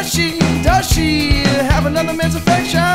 Does she, does she have another man's affection?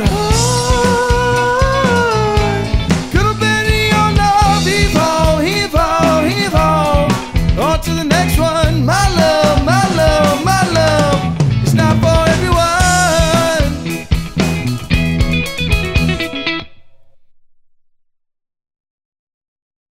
But